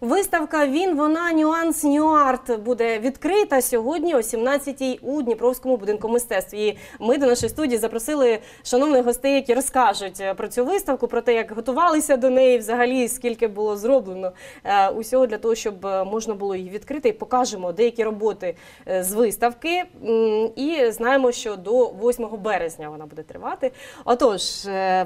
Виставка Він, вона нюанс нюарт буде відкрита сьогодні о 17-й у Дніпровському будинку мистецтв. І ми до нашої студії запросили шановних гостей, які розкажуть е, про цю виставку, про те, як готувалися до неї, взагалі скільки було зроблено е, усього для того, щоб е, можна було її відкрити. І покажемо деякі роботи з виставки. І знаємо, що до 8 березня вона буде тривати. Отож,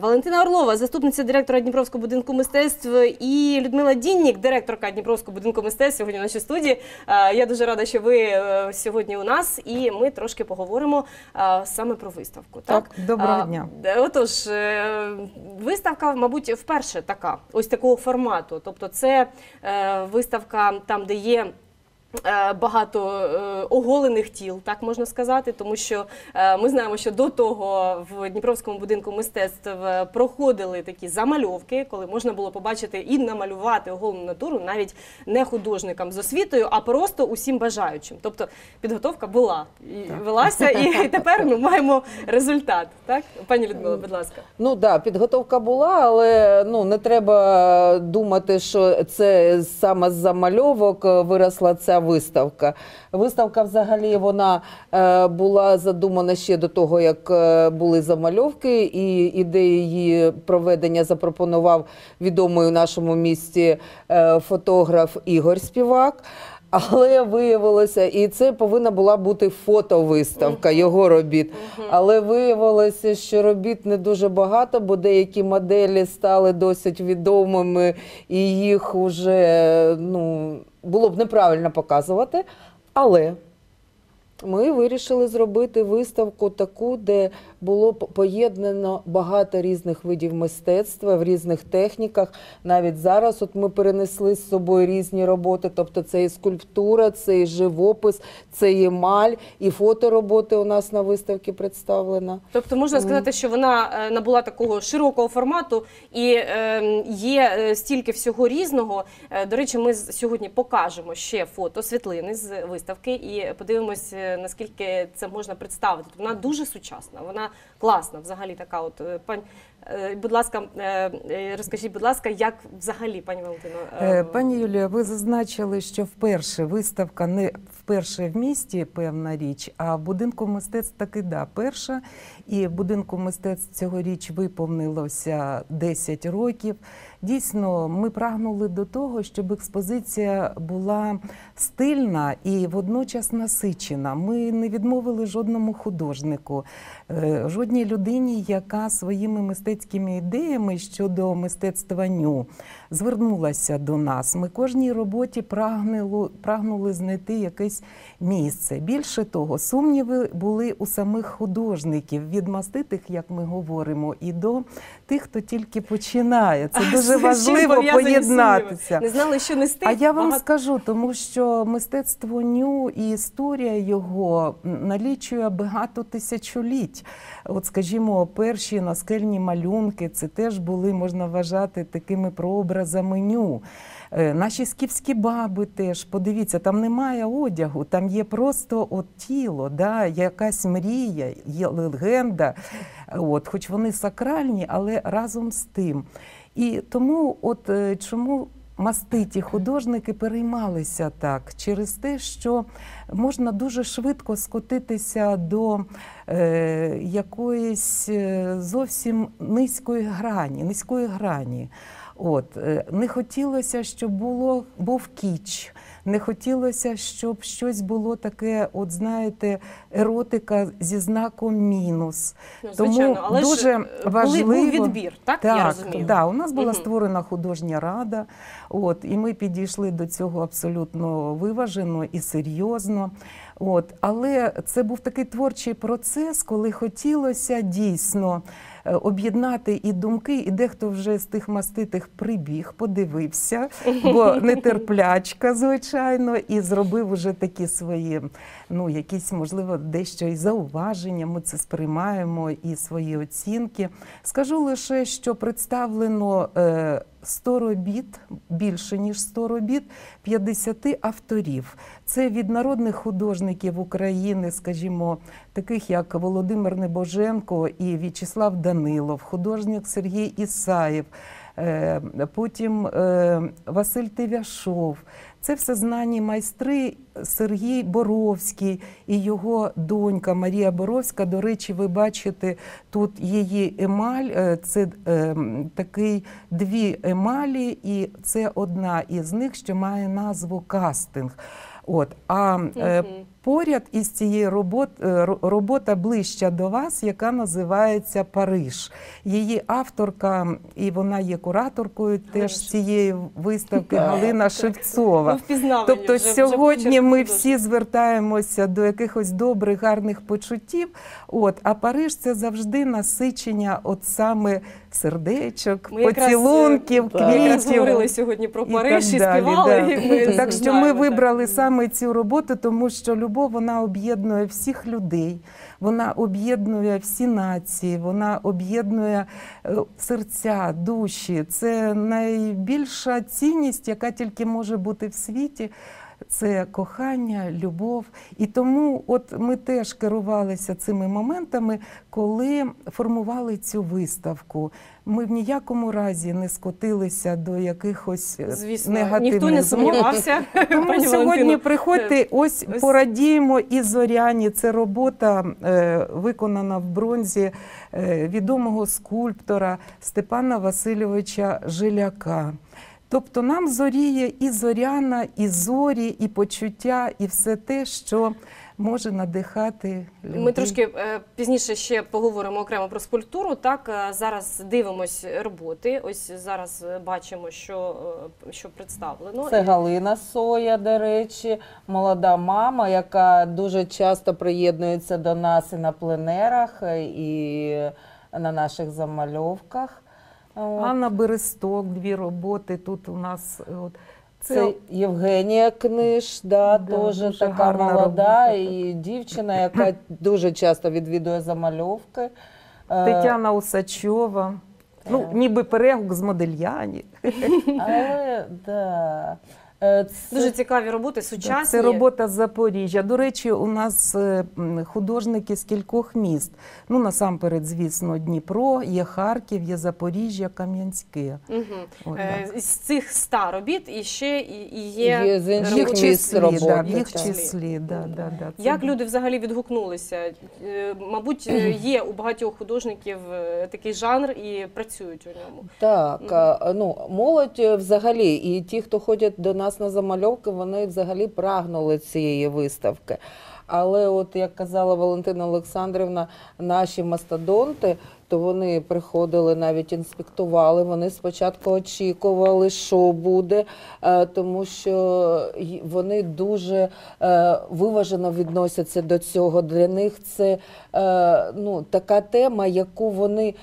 Валентина Орлова, заступниця директора Дніпровського будинку мистецтв, і Людмила Діннік, директорка Дніпровського будинку мистецтв, сьогодні в нашій студії. Е, Я дуже рада, що ви е, сьогодні у нас, і ми трошки поговоримо е, саме про виставку. Так, Так, доброго дня. Отож, виставка, мабуть, вперше така, ось такого формату. Тобто, це виставка там, де є. Е, Багато е, оголених тіл, так можна сказати, тому що е, ми знаємо, що до того в Дніпровському будинку мистецтв проходили такі замальовки, коли можна було побачити і намалювати оголену натуру навіть не художникам з освітою, а просто усім бажаючим. Тобто підготовка була і велася, і тепер ми маємо результат. Так, пані Людмила, будь ласка. Ну да, підготовка була, але ну не треба думати, що це саме з замальовок виросла ця виставка. Виставка, взагалі, вона е, була задумана ще до того, як е, були замальовки, і ідею її проведення запропонував відомий у нашому місті е, фотограф Ігор Співак. Але виявилося, і це повинна була бути фотовиставка його робіт. Але виявилося, що робіт не дуже багато, бо деякі моделі стали досить відомими, і їх вже ну, було б неправильно показувати. Але ми вирішили зробити виставку таку, де було поєднано багато різних видів мистецтва в різних техніках. Навіть зараз от ми перенесли з собою різні роботи. Тобто це і скульптура, це і живопис, це і маль, і фотороботи у нас на виставці представлена. Тобто можна сказати, що вона е, набула такого широкого формату і е, є е, стільки всього різного. Е, До речі, ми сьогодні покажемо ще фото, світлини з виставки і подивимось, е, наскільки це можна представити. Тобто Вона дуже сучасна, вона класна. Взагалі така. От е, пань, е, будь ласка, е, розкажіть, будь ласка, як взагалі, пані Валентино? Пані Юлія, ви зазначили, що вперше виставка не вперше в місті, певна річ, а в будинку мистецтв таки да, перша. І в будинку мистецтв цьогоріч виповнилося 10 років. Дійсно, ми прагнули до того, щоб експозиція була стильна і водночас насичена. Ми не відмовили жодному художнику, е, жодній людині, яка своїми мистецькими ідеями щодо мистецтва ню звернулася до нас. Ми кожній роботі прагнули, прагнули знайти якесь місце. Більше того, сумніви були у самих художників від маститих, як ми говоримо, і до тих, хто тільки починає. Це з дуже важливо поєднатися. Не знали, що нести. А я вам Багато- скажу, тому що мистецтво ню і історія його налічує багато тисячоліть. От, скажімо, перші наскельні малюнки це теж були, можна вважати, такими прообразами ню. Е, Наші скіфські баби теж, подивіться, там немає одягу, там є просто от тіло, да, якась мрія, є легенда. От, хоч вони сакральні, але разом з тим. І тому, от е, чому маститі художники переймалися так через те, що можна дуже швидко скотитися до е, якоїсь е, зовсім низької грані, низької грані. От е, не хотілося, щоб було був кіч. Не хотілося, щоб щось було таке, от знаєте, еротика зі знаком мінус. Ну, Тому але дуже ж е, важливо був відбір, так, я розумію? да, у нас була Мгм. створена художня рада, от, і ми підійшли до цього абсолютно виважено і серйозно. От, але це був такий творчий процес, коли хотілося дійсно об'єднати і думки, і дехто вже з тих маститих прибіг, подивився, бо нетерплячка, звичайно, і зробив уже такі свої, ну, якісь, можливо, дещо і зауваження. Ми це сприймаємо і свої оцінки. Скажу лише, що представлено. Е, 100 робіт, більше ніж 100 робіт, 50 авторів. Це від народних художників України, скажімо, таких як Володимир Небоженко і В'ячеслав Данилов, художник Сергій Ісаєв, потім е, Василь Тевяшов. Це все знані майстри Сергій Боровський і його донька Марія Боровська. До речі, ви бачите тут її емаль. е, Це е, такий дві емалі, і це одна із них, що має назву кастинг. От а е. Поряд із цією робот, е, робота ближча до вас, яка називається Париж. Її авторка, і вона є кураторкою теж цієї виставки Так. Галина Шевцова. Тобто сьогодні ми всі звертаємося до якихось добрих, гарних почуттів. От, а Париж це завжди насичення, от саме сердечок, Ми якраз, поцілунків, Так. Ми якраз говорили сьогодні про Париж і, так далі, співали. да. і ми так що ми вибрали саме цю роботу, тому що любов вона об'єднує всіх людей, вона об'єднує всі нації, вона об'єднує е, серця, душі. Це найбільша цінність, яка тільки може бути в світі. Це кохання, любов. І тому от ми теж керувалися цими моментами, коли формували цю виставку. Ми в ніякому разі не скотилися до якихось е, Звісно, негативних ніхто не сумнівався. Тому пані сьогодні Валентино. приходьте, ось ось- порадіємо і зоряні. Це робота е, виконана в бронзі е, відомого скульптора Степана Васильовича Жиляка. Тобто нам зоріє і зоряна, і зорі, і почуття, і все те, що може надихати людей. Ми трошки е, пізніше ще поговоримо окремо про скульптуру. Так е, зараз дивимось роботи. Ось зараз е, бачимо, що, е, що представлено. Це Галина Соя, до речі, молода мама, яка дуже часто приєднується до нас і на пленерах, і на наших замальовках. Анна Бересток, дві роботи. Тут у нас е, от, Це Євгенія Книж, да, Да, теж така молода робота. і дівчина, яка дуже часто відвідує замальовки. Е, Тетяна Усачова. Ну, ніби перегук з Модельяні. Але да. Е, Це, Дуже цікаві роботи, сучасні. Це робота з Запоріжжя. До речі, у нас е, художники з кількох міст. Ну, насамперед, звісно, Дніпро, є Харків, є Запоріжжя, Кам'янське. Ой, Е. З цих ста робіт і ще і, є, Є з інших В їх числі, роботи, да, в їх так. числі. Да, да, да. Це Як люди взагалі відгукнулися? Е, Мабуть, є у багатьох художників такий жанр і працюють у ньому. Так, а, ну молодь взагалі, і ті, хто ходять до нас на замальовки, вони взагалі прагнули цієї виставки. Але, от як казала Валентина Олександрівна, наші мастодонти, то вони приходили, навіть інспектували. Вони спочатку очікували, що буде, е, тому що вони дуже е, виважено відносяться до цього. Для них це е, ну, така тема, яку вони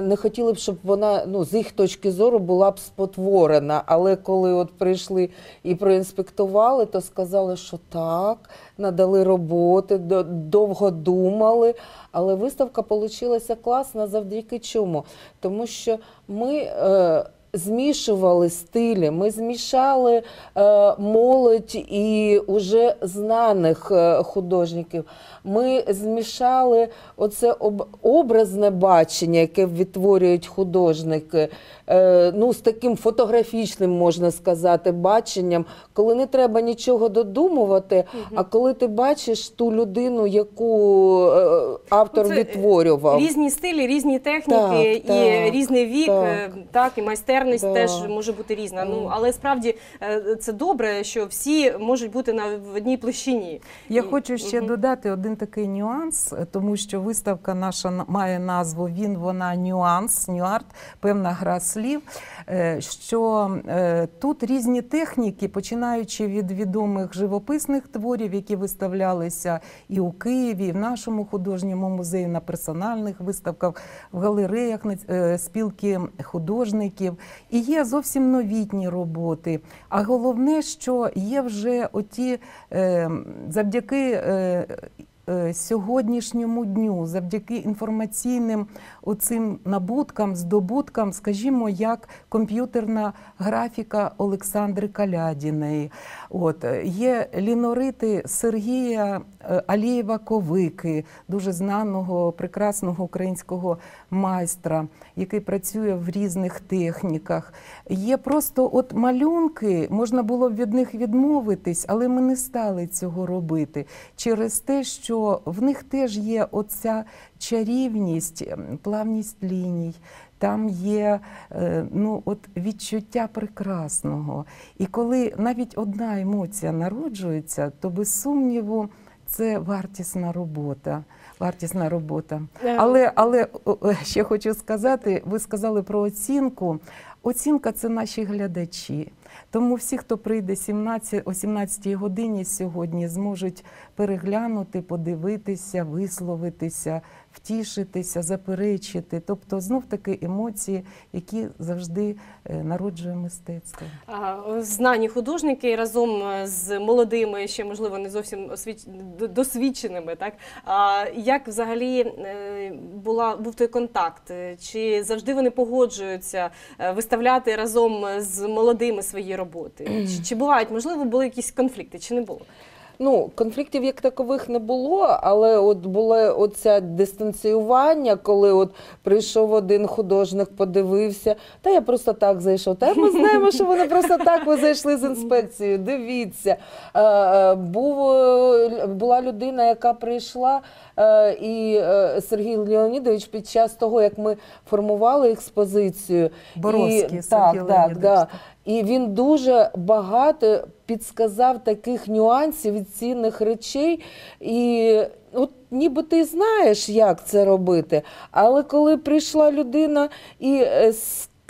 не хотіли б, щоб вона ну, з їх точки зору була б спотворена. Але коли от прийшли і проінспектували, то сказали, що так, надали роботи, до- довго думали. Але виставка вийшла класна завдяки чому? Тому що ми. Е, Змішували стилі, ми змішали е, молодь і уже знаних е, художників. Ми змішали оце об, образне бачення, яке відтворюють художники, е, ну, з таким фотографічним, можна сказати, баченням, коли не треба нічого додумувати, а коли ти бачиш ту людину, яку е, автор Ну, це, відтворював. Різні стилі, різні техніки Так, і так, різний вік, так. е, так і майстерність Да. теж може бути різна. Ну але справді е, це добре, що всі можуть бути на в одній площині. Я І- хочу ще Мгм. додати один такий нюанс, е, тому що виставка наша на- має назву Він, вона, нюанс, нюарт, певна гра слів. е, Що тут різні техніки, починаючи від відомих живописних творів, які виставлялися і у Києві, і в нашому художньому музеї на персональних виставках, в галереях спілки художників. І є зовсім новітні роботи. А головне, що є вже оті е, завдяки. Е, сьогоднішньому дню, завдяки інформаційним оцим набуткам, здобуткам, скажімо, як комп'ютерна графіка Олександри Калядіної. От є лінорити Сергія е, Алієва Ковики, дуже знаного прекрасного українського майстра, який працює в різних техніках. Є просто от малюнки, можна було б від них відмовитись, але ми не стали цього робити через те, що в них теж є оця чарівність, ем, плавність ліній. Там є е, ну, от відчуття прекрасного. І коли навіть одна емоція народжується, то без сумніву це вартісна робота. Вартісна робота. Е, Але, але о, ще хочу сказати, ви сказали про оцінку. Оцінка це наші глядачі. Тому всі, хто прийде 17, о 17 годині сьогодні, зможуть переглянути, подивитися, висловитися, втішитися, заперечити. Тобто знов таки емоції, які завжди е, народжує мистецтво. Знані художники разом е, з молодими, ще можливо не зовсім освіч... досвідченими. Так як взагалі е, була був той контакт? Чи завжди вони погоджуються виставляти разом з молодими свої роботи? Чи, чи бувають можливо були якісь конфлікти? Чи не було? Ну, конфліктів як такових не було, але от було оця дистанціювання, коли от прийшов один художник, подивився, та я просто так зайшов. Та ми знаємо, що вони просто так ви зайшли з інспекцією. Дивіться. Е, е, Був, е, була людина, яка прийшла, і е, Сергій Леонідович під час того, як ми формували експозицію, Боровський і, Сергій так, так, да. І він дуже багато підсказав таких нюансів і цінних речей. І от ніби ти знаєш, як це робити. Але коли прийшла людина і е,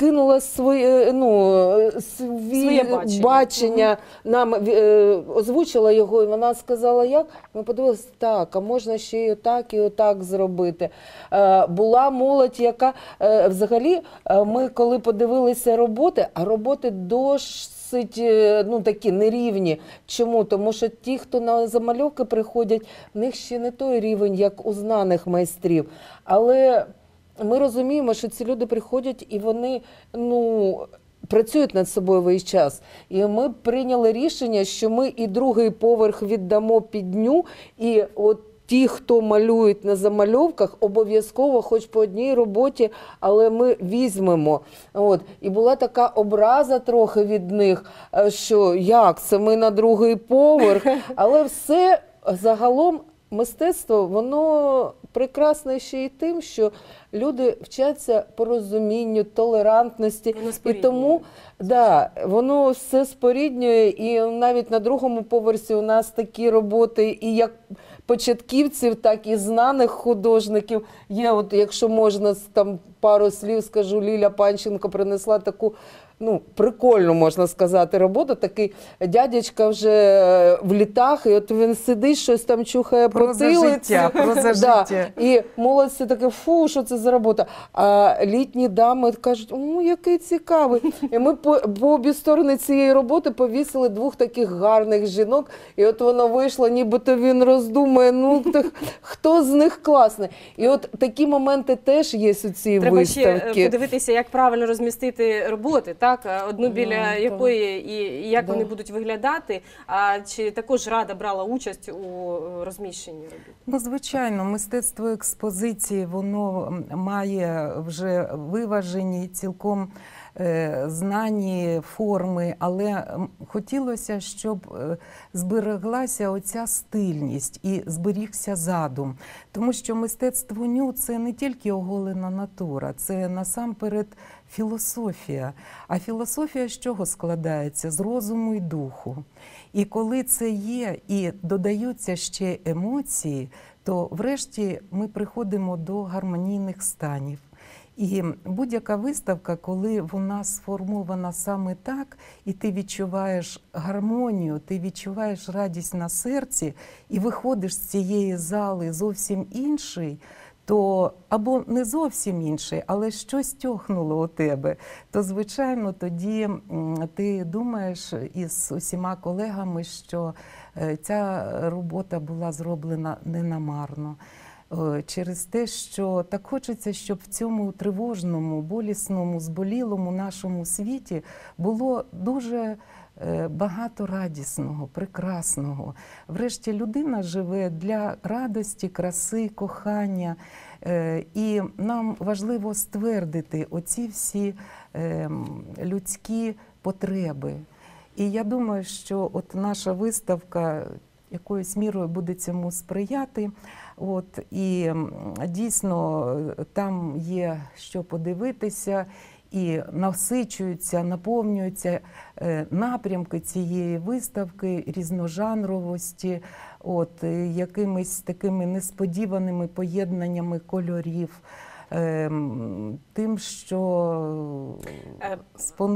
скинула своє, ну, е, свій Своє бачення. бачення нам е, озвучила його, і вона сказала, як. Ми подивилися, так, а можна ще і отак, і отак зробити. Е, була молодь, яка е, взагалі е, ми коли подивилися роботи, а роботи досить е, ну, такі нерівні. Чому? Тому що ті, хто на замальовки приходять, в них ще не той рівень, як у знаних майстрів. Але ми розуміємо, що ці люди приходять і вони ну. Працюють над собою весь час, і ми прийняли рішення, що ми і другий поверх віддамо під дню, і от ті, хто малюють на замальовках, обов'язково, хоч по одній роботі, але ми візьмемо. От і була така образа трохи від них, е, що як це ми на другий поверх, але все загалом. Мистецтво воно прекрасне ще й тим, що люди вчаться порозумінню, толерантності, і тому да, воно все споріднює. І навіть на другому поверсі у нас такі роботи, і як початківців, так і знаних художників. Є, от якщо можна там пару слів скажу, Ліля Панченко принесла таку. Ну, прикольну, можна сказати, роботу. Такий дядечка вже е, в літах, і от він сидить, щось там чухає Про потилицю. життя, про Да. життя. І молодь все таке, фу, що це за робота. А літні дами кажуть, о, який цікавий. І ми по, по обі сторони цієї роботи повісили двох таких гарних жінок, і от воно вийшло, нібито він роздумує, ну так, хто з них класний. І от такі моменти теж є у цій Треба ще е, виставці. подивитися, як правильно розмістити роботи, так Е, одну біля Ну, якої і як Да. вони будуть виглядати. А чи також рада брала участь у е, розміщенні робіт? Ну, звичайно, мистецтво експозиції воно має вже виважені цілком е, знані форми, але хотілося, щоб збереглася оця стильність і зберігся задум. Тому що мистецтво ню це не тільки оголена натура, це насамперед філософія. А філософія з чого складається? З розуму і духу. І коли це є і додаються ще емоції, то врешті ми приходимо до гармонійних станів. І будь-яка виставка, коли вона сформована саме так, і ти відчуваєш гармонію, ти відчуваєш радість на серці і виходиш з цієї зали зовсім інший, то або не зовсім інший, але щось тьохнуло у тебе, то звичайно тоді ти думаєш із усіма колегами, що е, ця робота була зроблена не намарно. Е, Через те, що так хочеться, щоб в цьому тривожному, болісному, зболілому нашому світі було дуже багато радісного, прекрасного. Врешті людина живе для радості, краси, кохання. Е, І нам важливо ствердити оці всі ем, людські потреби. І я думаю, що от наша виставка якоюсь мірою буде цьому сприяти. От, і дійсно е, там є що подивитися, і насичуються, наповнюються е, напрямки цієї виставки різножанровості, от, е, якимись такими несподіваними поєднаннями кольорів. Ем, Тим, що Е,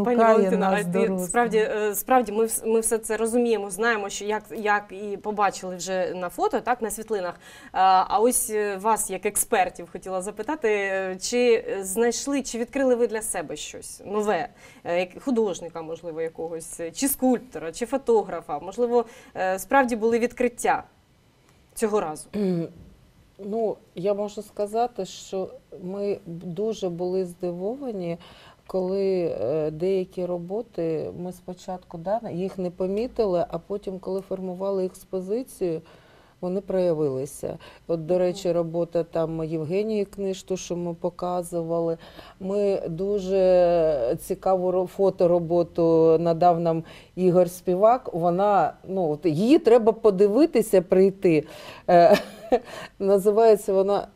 Пані Валентина, нас до ти- справді, е, справді ми, ми все це розуміємо, знаємо, що як, як і побачили вже на фото, так, на світлинах. А, А ось е, вас, як експертів, хотіла запитати, е, чи знайшли, чи відкрили ви для себе щось нове, Е, як- художника, можливо, якогось, е, чи скульптора, чи фотографа, можливо, е, справді були відкриття цього разу. Ну, я можу сказати, що ми дуже були здивовані, коли е, деякі роботи ми спочатку да, їх не помітили, а потім, коли формували експозицію, вони проявилися. От, до речі, робота там Євгенії Кништу, що ми показували. Ми дуже цікаву ро- фотороботу надав нам Ігор Співак. Вона ну її треба подивитися, прийти. Е, Називається вона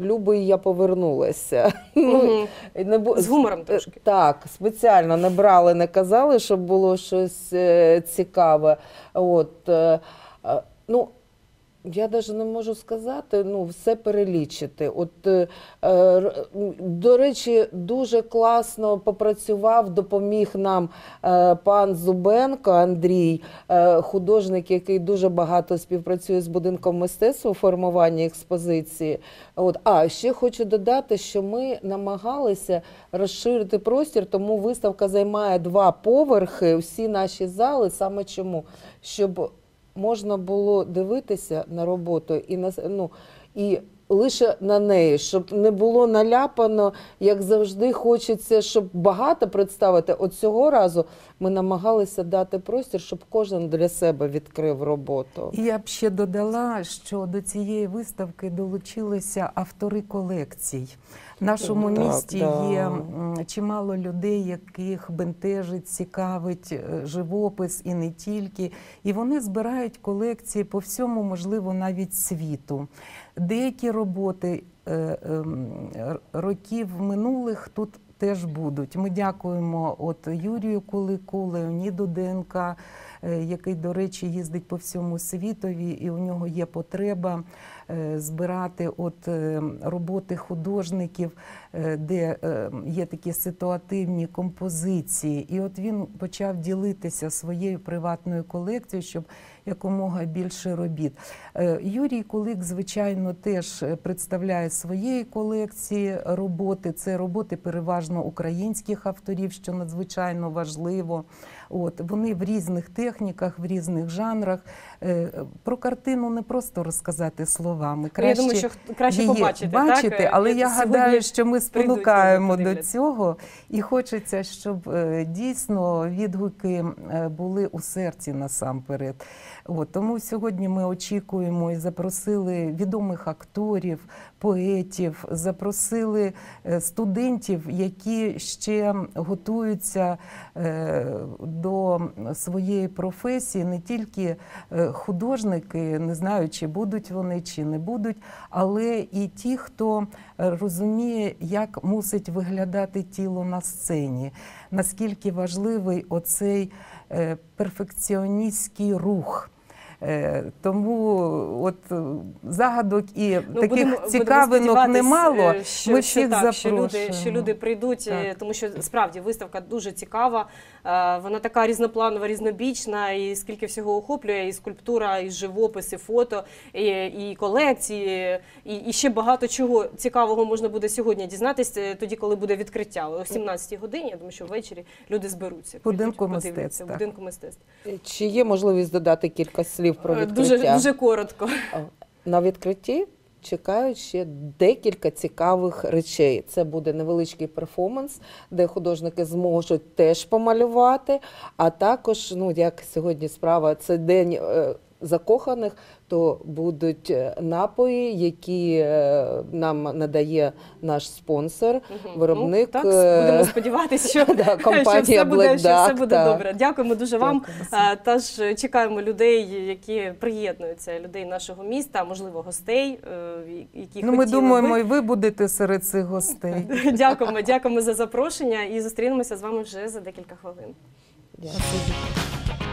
Любий, я повернулася. Ну, не бу- З гумором Е, трошки. Так, спеціально не брали, не казали, щоб було щось е, цікаве. От, е, е, ну, я навіть не можу сказати, ну, все перелічити. От, е, е, до речі, дуже класно попрацював, допоміг нам е, пан Зубенко Андрій, е, художник, який дуже багато співпрацює з будинком мистецтва у формуванні експозиції. От, а ще хочу додати, що ми намагалися розширити простір, тому виставка займає два поверхи. Всі наші зали саме чому? Щоб можна було дивитися на роботу і на ну, і лише на неї, щоб не було наляпано, як завжди, хочеться, щоб багато представити. От цього разу ми намагалися дати простір, щоб кожен для себе відкрив роботу. І я б ще додала, що до цієї виставки долучилися автори колекцій. В нашому Так, місті да. є чимало людей, яких бентежить, цікавить е, живопис і не тільки. І вони збирають колекції по всьому, можливо, навіть світу. Деякі роботи е, ем, років минулих тут теж будуть. Ми дякуємо от Юрію Кулику, Леоніду Денка, який, до речі, їздить по всьому світові, і у нього є потреба е, збирати от е, роботи художників, е, де е, є такі ситуативні композиції. І от він почав ділитися своєю приватною колекцією, щоб якомога більше робіт. Е, Юрій Кулик, звичайно, теж е, представляє своєї колекції роботи. Це роботи переважно українських авторів, що надзвичайно важливо. От вони в різних техніках, в різних жанрах. Е, Про картину не просто розказати словами. Ну, я думаю, що краще її побачити. бачити, так? але Е, я гадаю, що ми спонукаємо до цього, і хочеться, щоб е, дійсно відгуки були у серці насамперед. От, тому сьогодні ми очікуємо і запросили відомих акторів, поетів, запросили е, студентів, які ще готуються е, до своєї професії, не тільки е, художники, не знаю, чи будуть вони, чи не будуть, але і ті, хто розуміє, як мусить виглядати тіло на сцені, наскільки важливий оцей перфекціоністський рух. Е, Тому от загадок і Ну, таких будемо- будемо цікавинок сподіватись, немало. Що, Ми що всіх так, що люди, що люди прийдуть, е, Так. тому що справді виставка дуже цікава. Е, Вона така різнопланова, різнобічна, і скільки всього охоплює, і скульптура, і живопис, і фото, і, і колекції, і, і ще багато чого цікавого можна буде сьогодні дізнатися, тоді, коли буде відкриття о 17-й годині. Я думаю, що ввечері люди зберуться. Будинку. Будинку мистецтв. Чи є можливість додати кілька слів про Е, відкриття? Дуже, дуже коротко. На відкритті чекають ще декілька цікавих речей. Це буде невеличкий перформанс, де художники зможуть теж помалювати. А також, ну як сьогодні справа, це день е, закоханих, то будуть е, напої, які е, нам надає наш спонсор, виробник. Ну, так, е, будемо сподіватися, що, да, що все буде, Black що все буде добре. Дякуємо дуже вам. Тож чекаємо людей, які приєднуються, людей нашого міста, можливо, гостей, які Ну, ми думаємо, і ви будете серед цих гостей. Дякуємо, дякуємо за запрошення і зустрінемося з вами вже за декілька хвилин. Дякую.